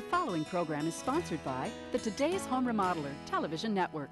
The following program is sponsored by the Today's Home Remodeler Television Network.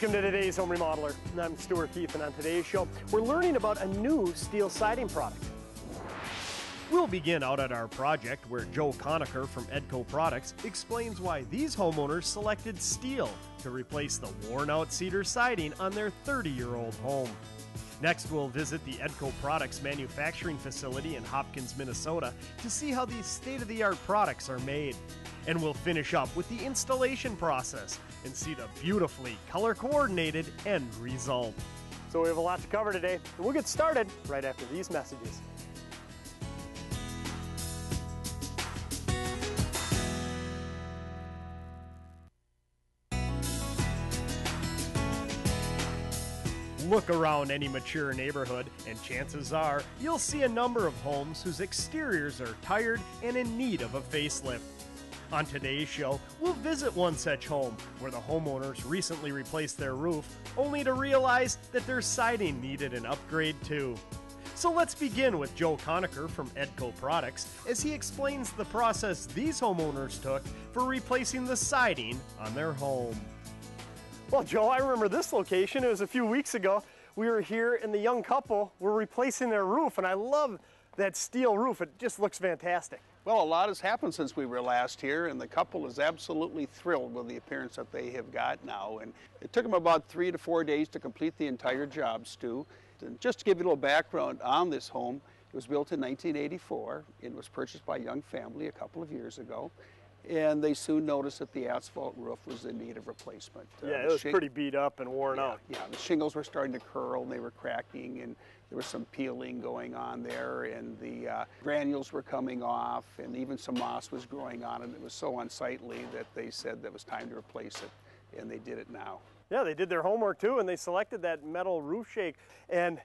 Welcome to today's Home Remodeler. I'm Stuart Keith, and on today's show, we're learning about a new steel siding product. We'll begin out at our project where Joe Conacher from Edco Products explains why these homeowners selected steel to replace the worn out cedar siding on their 30 year old home. Next, we'll visit the Edco Products manufacturing facility in Hopkins, Minnesota to see how these state of the art products are made. And we'll finish up with the installation process and see the beautifully color coordinated end result. So we have a lot to cover today, and we'll get started right after these messages. Look around any mature neighborhood, and chances are you'll see a number of homes whose exteriors are tired and in need of a facelift. On today's show, we'll visit one such home where the homeowners recently replaced their roof only to realize that their siding needed an upgrade too. So let's begin with Joe Conacher from Edco Products as he explains the process these homeowners took for replacing the siding on their home. Well, Joe, I remember this location. It was a few weeks ago. We were here and the young couple were replacing their roof, and I love that steel roof. It just looks fantastic. Well, a lot has happened since we were last here, and the couple is absolutely thrilled with the appearance that they have got now. And it took them about three to four days to complete the entire job, Stu. And just to give you a little background on this home, it was built in 1984. It was purchased by a young family a couple of years ago. And they soon noticed that the asphalt roof was in need of replacement. Uh, yeah, it was pretty beat up and worn yeah, out. Yeah, the shingles were starting to curl and they were cracking and there was some peeling going on there and the uh, granules were coming off and even some moss was growing on it. It was so unsightly that they said that it was time to replace it and they did it now. Yeah, they did their homework too and they selected that metal roof shake and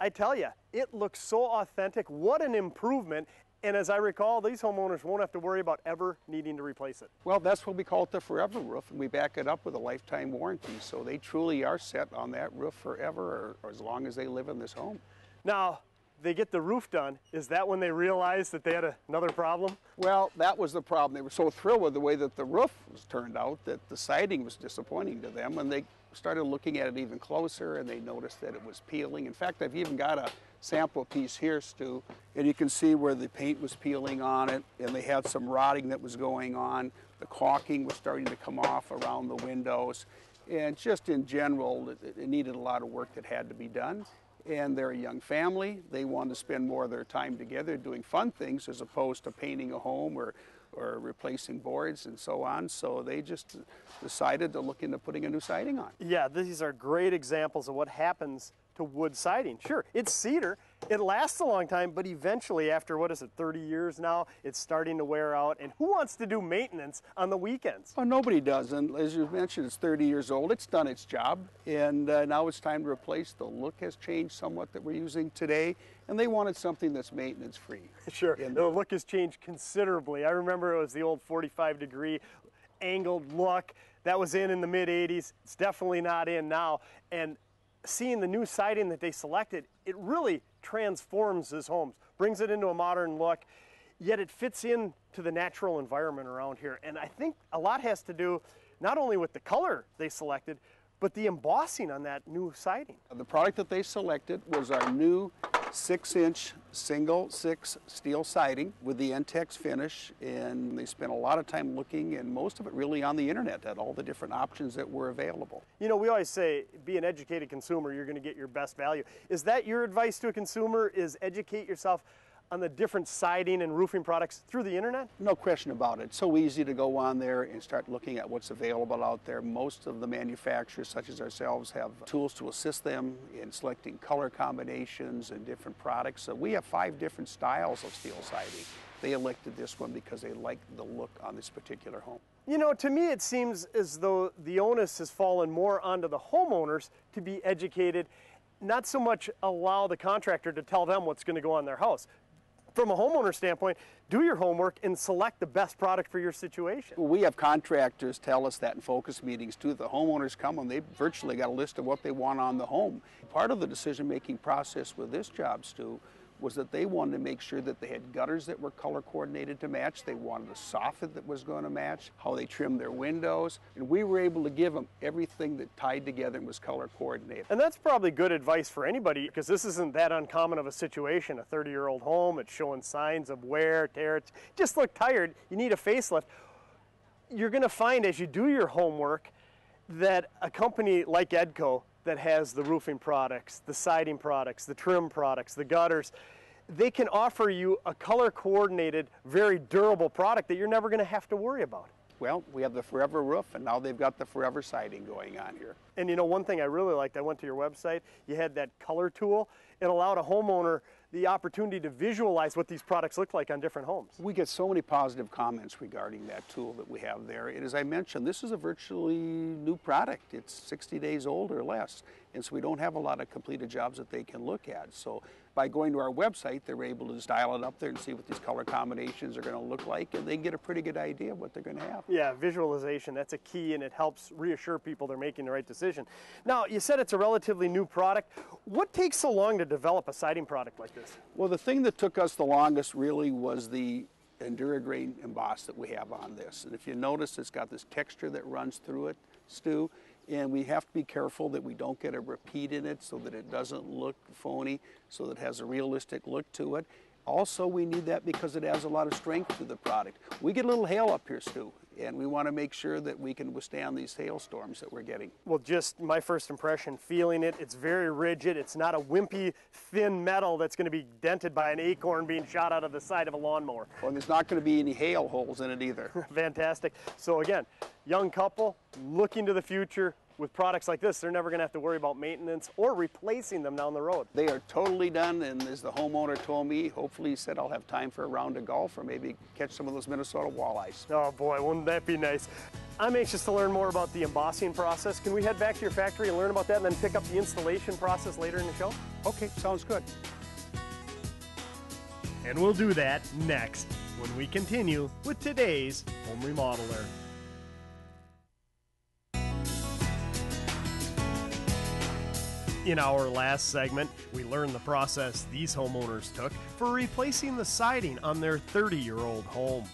I tell you, it looks so authentic. What an improvement. And as I recall, these homeowners won't have to worry about ever needing to replace it. Well, that's what we call it the forever roof, and we back it up with a lifetime warranty. So they truly are set on that roof forever, or, or as long as they live in this home. Now, they get the roof done. Is that when they realized that they had a, another problem? Well, that was the problem. They were so thrilled with the way that the roof was turned out that the siding was disappointing to them, and they started looking at it even closer, and they noticed that it was peeling. In fact, I've even got a sample piece here, Stu, and you can see where the paint was peeling on it, and they had some rotting that was going on. The caulking was starting to come off around the windows, and just in general, it, it needed a lot of work that had to be done. And they're a young family. They want to spend more of their time together doing fun things as opposed to painting a home or or replacing boards and so on. So they just decided to look into putting a new siding on. Yeah, these are great examples of what happens to wood siding. Sure, it's cedar. It lasts a long time, but eventually, after what is it, 30 years now, it's starting to wear out. And who wants to do maintenance on the weekends? Well, nobody does. And as you mentioned, it's 30 years old. It's done its job. And uh, now it's time to replace. The look has changed somewhat that we're using today. And they wanted something that's maintenance free. Sure. And the look has changed considerably. I remember it was the old 45 degree angled look that was in in the mid 80s. It's definitely not in now. And seeing the new siding that they selected, it really transforms his homes, brings it into a modern look, yet it fits in to the natural environment around here. And I think a lot has to do not only with the color they selected, but the embossing on that new siding. The product that they selected was our new six inch single six steel siding with the Entex finish and they spent a lot of time looking and most of it really on the internet at all the different options that were available. You know, we always say be an educated consumer, you're going to get your best value. Is that your advice to a consumer is educate yourself on the different siding and roofing products through the internet? No question about it. It's so easy to go on there and start looking at what's available out there. Most of the manufacturers, such as ourselves, have tools to assist them in selecting color combinations and different products. So we have five different styles of steel siding. They elected this one because they liked the look on this particular home. You know, to me it seems as though the onus has fallen more onto the homeowners to be educated not so much allow the contractor to tell them what's going to go on their house. From a homeowner standpoint, do your homework and select the best product for your situation. We have contractors tell us that in focus meetings too. The homeowners come and they virtually got a list of what they want on the home. Part of the decision making process with this job, Stu, was that they wanted to make sure that they had gutters that were color coordinated to match. They wanted a soffit that was going to match, how they trimmed their windows. And we were able to give them everything that tied together and was color coordinated. And that's probably good advice for anybody because this isn't that uncommon of a situation. A 30 year old home, it's showing signs of wear, tear, it's just look tired. You need a facelift. You're going to find as you do your homework that a company like Edco that has the roofing products, the siding products, the trim products, the gutters, they can offer you a color coordinated, very durable product that you're never going to have to worry about. Well, we have the Forever roof, and now they've got the Forever siding going on here. And you know, one thing I really liked, I went to your website, you had that color tool. It allowed a homeowner the opportunity to visualize what these products look like on different homes. We get so many positive comments regarding that tool that we have there. And as I mentioned, this is a virtually new product. It's 60 days old or less. And so we don't have a lot of completed jobs that they can look at. So by going to our website, they're able to dial it up there and see what these color combinations are going to look like, and they get a pretty good idea of what they're going to have. Yeah, visualization, that's a key, and it helps reassure people they're making the right decision. Now, you said it's a relatively new product. What takes so long to develop a siding product like this? Well, the thing that took us the longest really was the Endura EnduraGrain emboss that we have on this. And if you notice, it's got this texture that runs through it, Stu and we have to be careful that we don't get a repeat in it so that it doesn't look phony, so that it has a realistic look to it. Also, we need that because it adds a lot of strength to the product. We get a little hail up here, Stu, and we want to make sure that we can withstand these hailstorms that we're getting. Well, just my first impression, feeling it, it's very rigid. It's not a wimpy, thin metal that's going to be dented by an acorn being shot out of the side of a lawnmower. Well, and there's not going to be any hail holes in it either. Fantastic. So again, young couple looking to the future, with products like this, they're never going to have to worry about maintenance or replacing them down the road. They are totally done, and as the homeowner told me, hopefully he said I'll have time for a round of golf or maybe catch some of those Minnesota walleyes. Oh boy, wouldn't that be nice? I'm anxious to learn more about the embossing process. Can we head back to your factory and learn about that and then pick up the installation process later in the show? Okay, sounds good. And we'll do that next when we continue with today's Home Remodeler. In our last segment, we learned the process these homeowners took for replacing the siding on their 30 year old home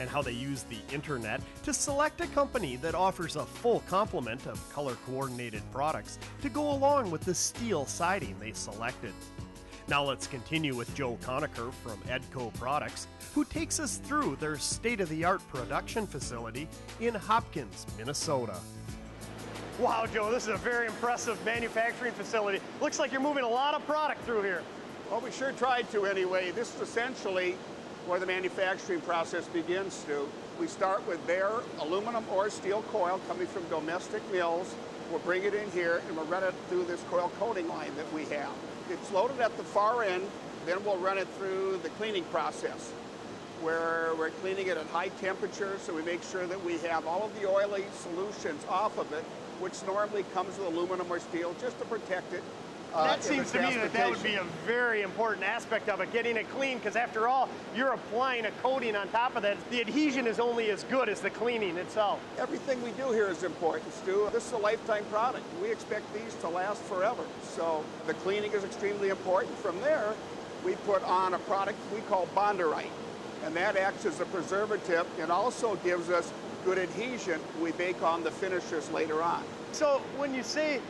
and how they used the internet to select a company that offers a full complement of color coordinated products to go along with the steel siding they selected. Now let's continue with Joe Conacher from Edco Products, who takes us through their state of the art production facility in Hopkins, Minnesota. Wow, Joe, this is a very impressive manufacturing facility. Looks like you're moving a lot of product through here. Well, we sure tried to anyway. This is essentially where the manufacturing process begins, Stu. We start with bare aluminum or steel coil coming from domestic mills. We'll bring it in here and we'll run it through this coil coating line that we have. It's loaded at the far end, then we'll run it through the cleaning process where we're cleaning it at high temperature so we make sure that we have all of the oily solutions off of it which normally comes with aluminum or steel just to protect it. Uh, that seems to me that that would be a very important aspect of it, getting it clean, because after all, you're applying a coating on top of that. The adhesion is only as good as the cleaning itself. Everything we do here is important, Stu. This is a lifetime product. We expect these to last forever. So the cleaning is extremely important. From there, we put on a product we call Bonderite, and that acts as a preservative It also gives us good adhesion we bake on the finishers later on. So when you say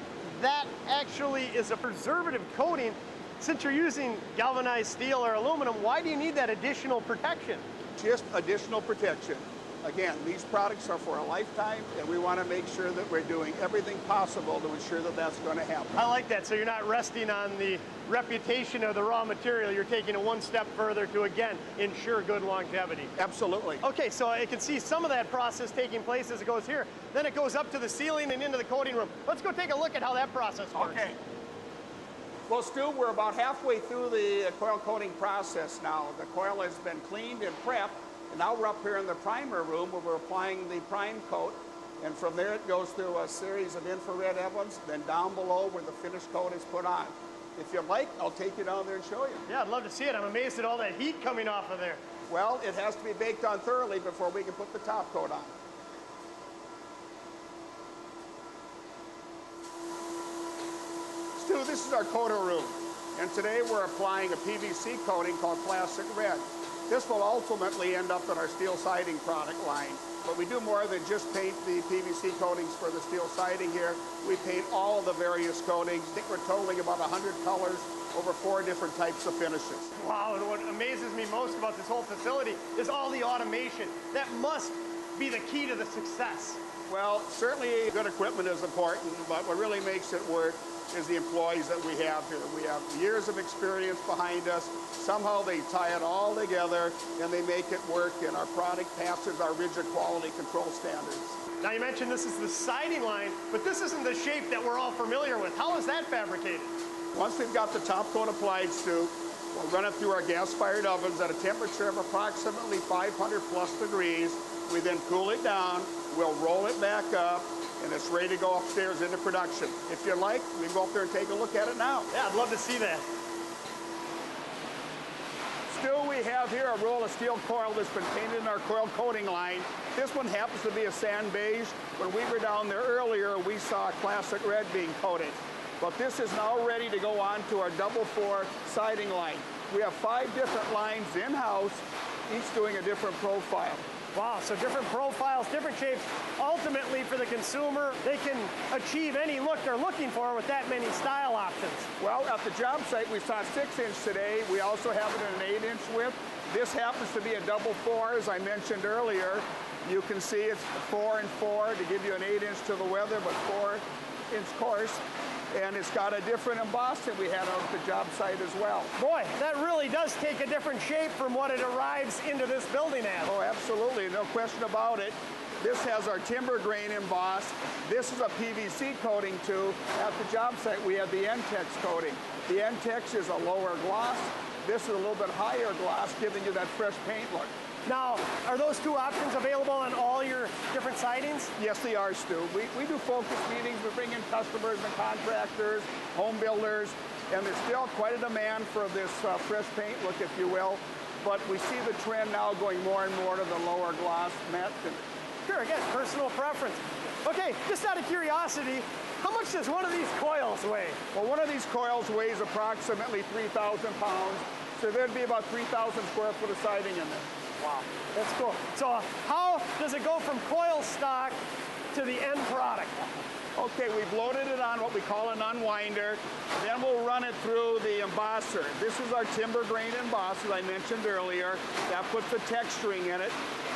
that actually is a preservative coating, since you're using galvanized steel or aluminum, why do you need that additional protection? Just additional protection. Again, these products are for a lifetime, and we want to make sure that we're doing everything possible to ensure that that's going to happen. I like that. So you're not resting on the reputation of the raw material. You're taking it one step further to, again, ensure good longevity. Absolutely. Okay, so I can see some of that process taking place as it goes here. Then it goes up to the ceiling and into the coating room. Let's go take a look at how that process works. Okay. Well, Stu, we're about halfway through the coil coating process now. The coil has been cleaned and prepped and now we're up here in the primer room where we're applying the prime coat And from there, it goes through a series of infrared ovens, then down below where the finished coat is put on. If you like, I'll take you down there and show you. Yeah, I'd love to see it. I'm amazed at all that heat coming off of there. Well, it has to be baked on thoroughly before we can put the top coat on. Stu, this is our coater room. And today we're applying a PVC coating called Classic Red. This will ultimately end up in our steel siding product line. But we do more than just paint the PVC coatings for the steel siding here. We paint all of the various coatings. I think we're totaling about 100 colors over four different types of finishes. Wow, and what amazes me most about this whole facility is all the automation. That must be the key to the success. Well, certainly good equipment is important, but what really makes it work is the employees that we have here. We have years of experience behind us. Somehow they tie it all together and they make it work and our product passes our rigid quality control standards. Now you mentioned this is the siding line, but this isn't the shape that we're all familiar with. How is that fabricated? Once we've got the top coat applied, Stu, we'll run it through our gas-fired ovens at a temperature of approximately 500 plus degrees. We then cool it down, we'll roll it back up, and it's ready to go upstairs into production. If you like, we can go up there and take a look at it now. Yeah, I'd love to see that. Still, we have here a roll of steel coil that's been painted in our coil coating line. This one happens to be a sand beige. When we were down there earlier, we saw a classic red being coated. But this is now ready to go on to our double four siding line. We have five different lines in-house, each doing a different profile. Wow, so different profiles, different shapes. Ultimately, for the consumer, they can achieve any look they're looking for with that many style options. Well, at the job site, we saw six inch today. We also have it in an eight inch width. This happens to be a double four, as I mentioned earlier. You can see it's four and four to give you an eight inch to the weather, but four inch course and it's got a different emboss that we had at the job site as well. Boy, that really does take a different shape from what it arrives into this building at. Oh, absolutely, no question about it. This has our timber grain embossed. This is a PVC coating too. At the job site, we have the Entex coating. The Entex is a lower gloss. This is a little bit higher gloss, giving you that fresh paint look. Now, are those two options available on all your different sidings? Yes, they are, Stu. We, we do focus meetings. We bring in customers and contractors, home builders, and there's still quite a demand for this uh, fresh paint look, if you will. But we see the trend now going more and more to the lower gloss matte. Sure, again, personal preference. Okay, just out of curiosity, how much does one of these coils weigh? Well, one of these coils weighs approximately 3,000 pounds, so there'd be about 3,000 square foot of siding in there. Wow, that's cool. So uh, how does it go from coil stock to the end product? Okay, we've loaded it on what we call an unwinder. Then we'll run it through the embosser. This is our timber grain embosser I mentioned earlier. That puts the texturing in it.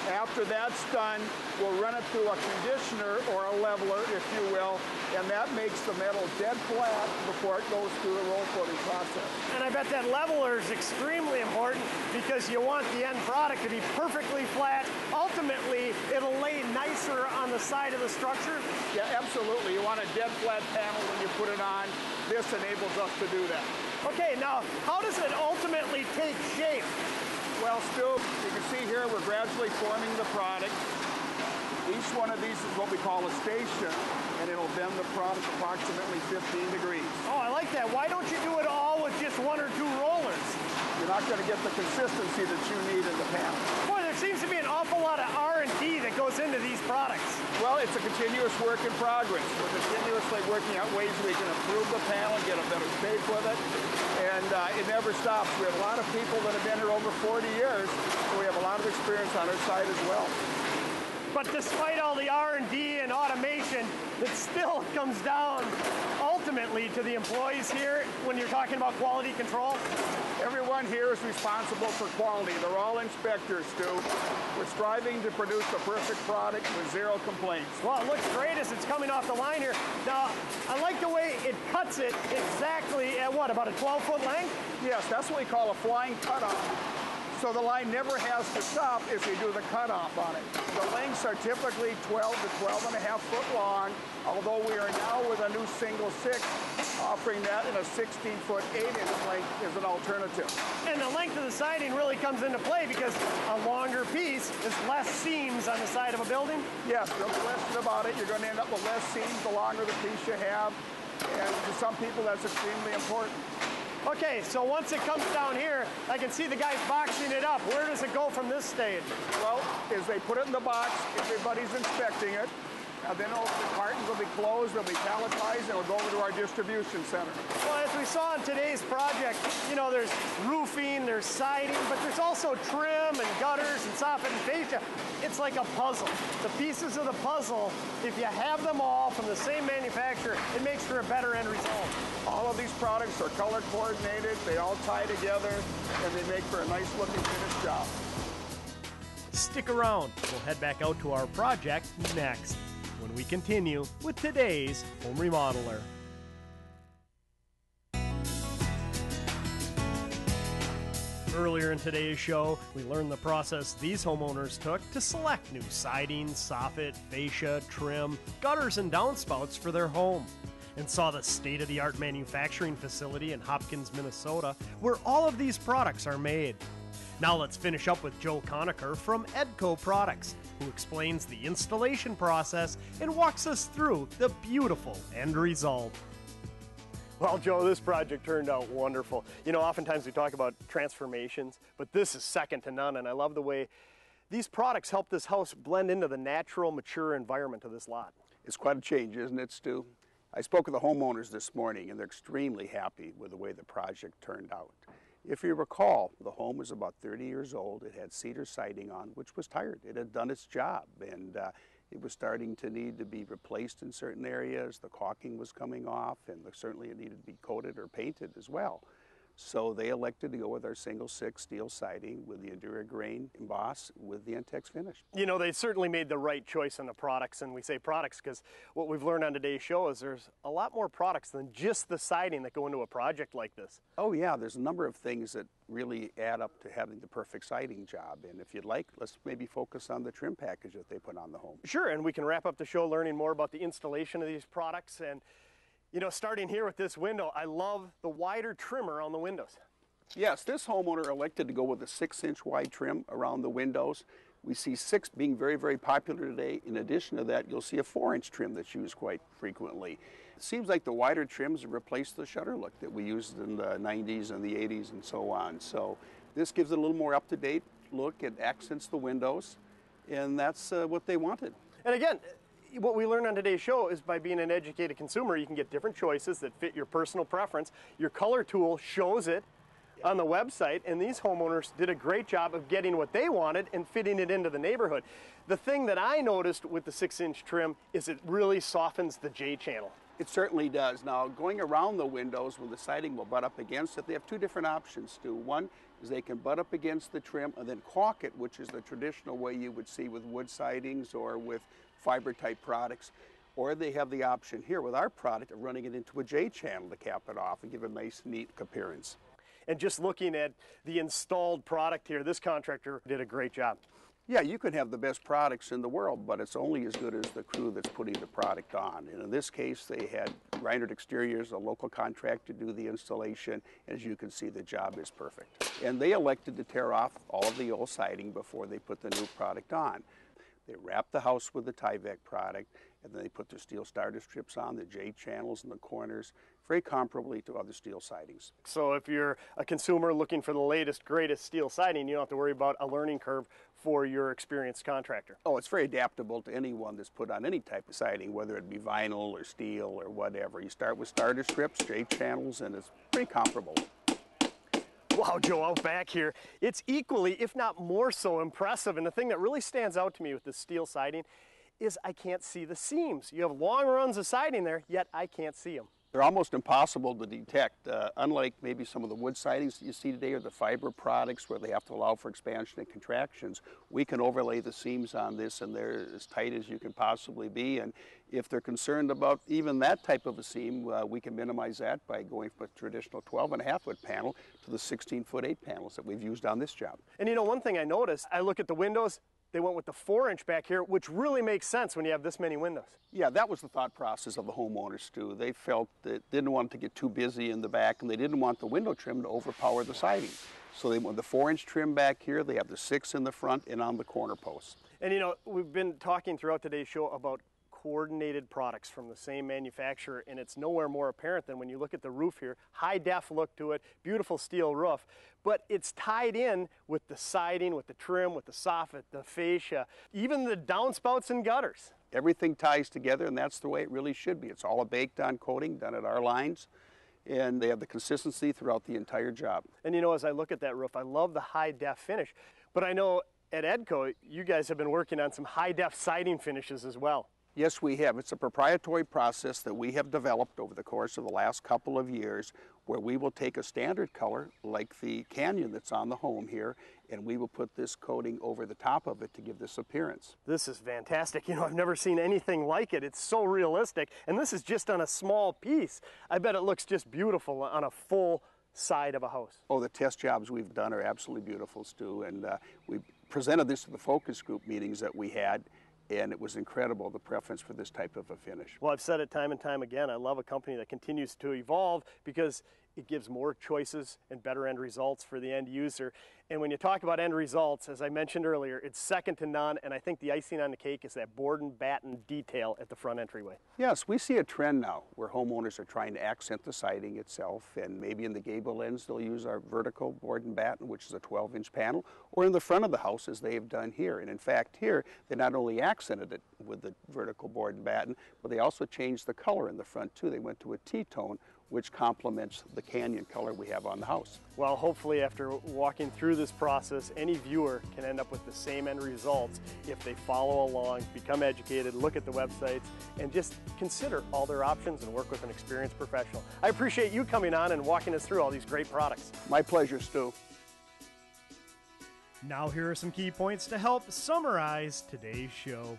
After that's done, we'll run it through a conditioner or a leveler, if you will, and that makes the metal dead flat before it goes through the roll coating process. And I bet that leveler is extremely important because you want the end product to be perfectly flat. Ultimately, it'll lay nicer on the side of the structure. Yeah, absolutely. You want a dead flat panel when you put it on. This enables us to do that. Okay, now how does it ultimately take shape? Well, Stu, you can see here we're gradually forming the product. Each one of these is what we call a station, and it'll bend the product approximately 15 degrees. Oh, I like that. Why don't you do it all with just one or two rollers? You're not going to get the consistency that you need in the panel. Boy, there seems to be an awful lot of R&D that goes into these products. Well, it's a continuous work in progress. We're continuously working out ways we can improve the panel, and get a better shape with it, and uh, it never stops. We have a lot of people that have been here over 40 years, so we have a lot of experience on our side as well. But despite all the R&D and automation, it still comes down ultimately to the employees here when you're talking about quality control. Everyone here is responsible for quality. They're all inspectors, Stu. We're striving to produce a perfect product with zero complaints. Well, it looks great as it's coming off the line here. Now, I like the way it cuts it exactly at what, about a 12-foot length? Yes, that's what we call a flying cutoff. So the line never has to stop if you do the cutoff on it. The lengths are typically 12 to 12 and a half foot long, although we are now with a new single six offering that in a 16 foot 8 inch length is an alternative. And the length of the siding really comes into play because a longer piece is less seams on the side of a building? Yes, no question about it. You're going to end up with less seams the longer the piece you have. And to some people that's extremely important. Okay, so once it comes down here, I can see the guys boxing it up. Where does it go from this stage? Well, as they put it in the box, everybody's inspecting it. And then the cartons will be closed, they'll be palletized, and it'll go over to our distribution center. Well, as we saw in today's project, you know, there's roofing, there's siding, but there's also trim and gutters and soffit and fascia. It's like a puzzle. The pieces of the puzzle, if you have them all from the same manufacturer, it makes for a better end result. All of these products are color coordinated, they all tie together, and they make for a nice looking finished job. Stick around. We'll head back out to our project next when we continue with today's Home Remodeler. Earlier in today's show, we learned the process these homeowners took to select new siding, soffit, fascia, trim, gutters, and downspouts for their home, and saw the state of the art manufacturing facility in Hopkins, Minnesota, where all of these products are made. Now let's finish up with Joe Conacher from Edco Products, who explains the installation process and walks us through the beautiful end result. Well, Joe, this project turned out wonderful. You know, oftentimes we talk about transformations, but this is second to none, and I love the way these products help this house blend into the natural, mature environment of this lot. It's quite a change, isn't it, Stu? I spoke with the homeowners this morning, and they're extremely happy with the way the project turned out. If you recall, the home was about 30 years old. It had cedar siding on, which was tired. It had done its job, and uh, it was starting to need to be replaced in certain areas. The caulking was coming off, and certainly it needed to be coated or painted as well. So they elected to go with our single six steel siding with the Endura grain emboss with the Entex finish. You know, they certainly made the right choice on the products, and we say products because what we've learned on today's show is there's a lot more products than just the siding that go into a project like this. Oh yeah, there's a number of things that really add up to having the perfect siding job. And if you'd like, let's maybe focus on the trim package that they put on the home. Sure, and we can wrap up the show learning more about the installation of these products and you know, starting here with this window, I love the wider trimmer on the windows. Yes, this homeowner elected to go with a six inch wide trim around the windows. We see six being very, very popular today. In addition to that, you'll see a four inch trim that's used quite frequently. It seems like the wider trims have replaced the shutter look that we used in the 90s and the 80s and so on. So this gives it a little more up to date look. It accents the windows, and that's uh, what they wanted. And again, what we learned on today's show is by being an educated consumer, you can get different choices that fit your personal preference. Your color tool shows it on the website, and these homeowners did a great job of getting what they wanted and fitting it into the neighborhood. The thing that I noticed with the six inch trim is it really softens the J channel. It certainly does. Now, going around the windows when the siding will butt up against it, they have two different options, Stu. One is they can butt up against the trim and then caulk it, which is the traditional way you would see with wood sidings or with fiber type products. Or they have the option here with our product of running it into a J channel to cap it off and give a nice, neat appearance. And just looking at the installed product here, this contractor did a great job. Yeah, you can have the best products in the world, but it's only as good as the crew that's putting the product on. And in this case, they had Reinert Exteriors, a local contractor, do the installation. As you can see, the job is perfect. And they elected to tear off all of the old siding before they put the new product on. They wrap the house with the Tyvek product, and then they put their steel starter strips on, the J channels in the corners, very comparably to other steel sidings. So if you're a consumer looking for the latest, greatest steel siding, you don't have to worry about a learning curve for your experienced contractor. Oh, it's very adaptable to anyone that's put on any type of siding, whether it be vinyl or steel or whatever. You start with starter strips, J channels, and it's pretty comparable. Wow, Joe, out back here, it's equally, if not more so, impressive. And the thing that really stands out to me with this steel siding is I can't see the seams. You have long runs of siding there, yet I can't see them. They're almost impossible to detect, uh, unlike maybe some of the wood sidings that you see today or the fiber products where they have to allow for expansion and contractions. We can overlay the seams on this and they're as tight as you can possibly be. And if they're concerned about even that type of a seam, uh, we can minimize that by going from a traditional 12 and a half foot panel to the 16 foot 8 panels that we've used on this job. And you know, one thing I noticed, I look at the windows, they went with the four inch back here, which really makes sense when you have this many windows. Yeah, that was the thought process of the homeowners too. They felt that didn't want to get too busy in the back and they didn't want the window trim to overpower the siding. So they want the four inch trim back here, they have the six in the front and on the corner posts. And you know, we've been talking throughout today's show about coordinated products from the same manufacturer and it's nowhere more apparent than when you look at the roof here. High def look to it, beautiful steel roof, but it's tied in with the siding, with the trim, with the soffit, the fascia, even the downspouts and gutters. Everything ties together and that's the way it really should be. It's all a baked on coating done at our lines and they have the consistency throughout the entire job. And you know, as I look at that roof, I love the high def finish, but I know at Edco, you guys have been working on some high def siding finishes as well. Yes, we have. It's a proprietary process that we have developed over the course of the last couple of years where we will take a standard color like the canyon that's on the home here and we will put this coating over the top of it to give this appearance. This is fantastic. You know, I've never seen anything like it. It's so realistic and this is just on a small piece. I bet it looks just beautiful on a full side of a house. Oh, the test jobs we've done are absolutely beautiful, Stu, and uh, we presented this to the focus group meetings that we had and it was incredible the preference for this type of a finish. Well, I've said it time and time again. I love a company that continues to evolve because it gives more choices and better end results for the end user. And when you talk about end results, as I mentioned earlier, it's second to none, and I think the icing on the cake is that board and batten detail at the front entryway. Yes, we see a trend now where homeowners are trying to accent the siding itself, and maybe in the gable ends they'll use our vertical board and batten, which is a 12-inch panel, or in the front of the house as they have done here. And in fact, here they not only accented it with the vertical board and batten, but they also changed the color in the front too. They went to a T-tone which complements the canyon color we have on the house. Well, hopefully after walking through this process, any viewer can end up with the same end results if they follow along, become educated, look at the websites, and just consider all their options and work with an experienced professional. I appreciate you coming on and walking us through all these great products. My pleasure, Stu. Now here are some key points to help summarize today's show.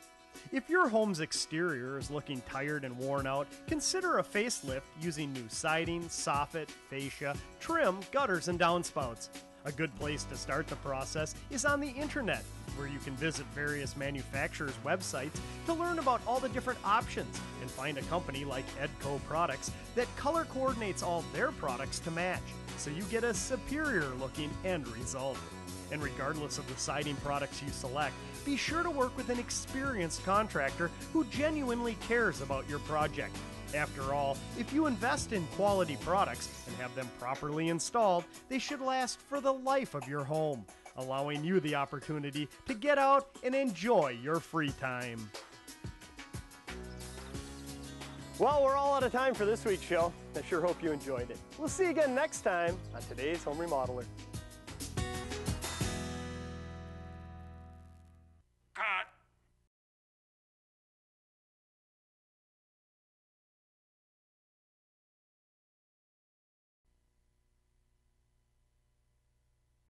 If your home's exterior is looking tired and worn out, consider a facelift using new siding, soffit, fascia, trim, gutters, and downspouts. A good place to start the process is on the internet, where you can visit various manufacturers' websites to learn about all the different options and find a company like Edco Products that color coordinates all their products to match, so you get a superior looking end result. And regardless of the siding products you select, be sure to work with an experienced contractor who genuinely cares about your project. After all, if you invest in quality products and have them properly installed, they should last for the life of your home, allowing you the opportunity to get out and enjoy your free time. Well, we're all out of time for this week's show. I sure hope you enjoyed it. We'll see you again next time on today's Home Remodeler.